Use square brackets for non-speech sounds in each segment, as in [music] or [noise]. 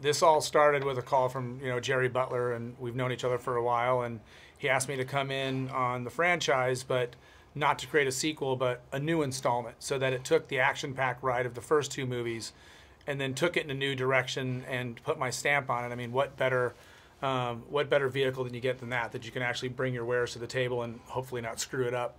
this all started with a call from you know Gerry Butler, and we've known each other for a while, and he asked me to come in on the franchise, but not to create a sequel, but a new installment, so that it took the action-packed ride of the first two movies, and then took it in a new direction and put my stamp on it. I mean, what better? Um, what better vehicle than you get than that? That you can actually bring your wares to the table and hopefully not screw it up.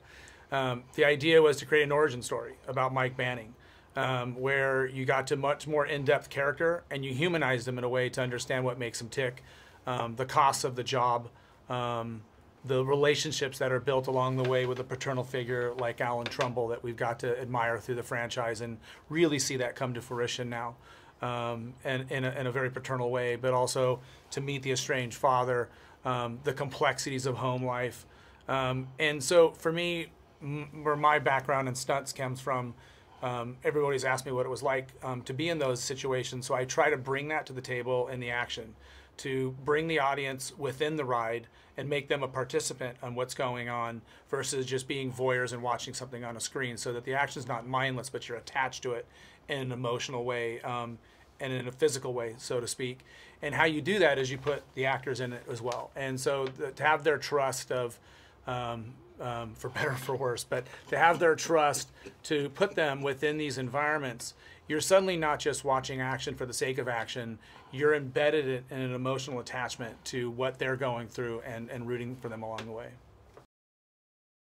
Um, the idea was to create an origin story about Mike Banning, um, where you got to much more in-depth character and you humanized them in a way to understand what makes them tick, um, the costs of the job, um, the relationships that are built along the way with a paternal figure like Allan Trumbull that we've got to admire through the franchise and really see that come to fruition now. Um, and in a, in a very paternal way, but also to meet the estranged father, um, the complexities of home life. Um, and so for me, where my background in stunts comes from, um, everybody's asked me what it was like um, to be in those situations. So I try to bring that to the table in the action, to bring the audience within the ride and make them a participant on what's going on versus just being voyeurs and watching something on a screen. So that the action's not mindless, but you're attached to it in an emotional way um, and in a physical way, so to speak. And how you do that is you put the actors in it as well. And so the, to have their trust of um, um, for [laughs] better or for worse, but to have their trust to put them within these environments, you're suddenly not just watching action for the sake of action. You're embedded in, an emotional attachment to what they're going through and, and rooting for them along the way.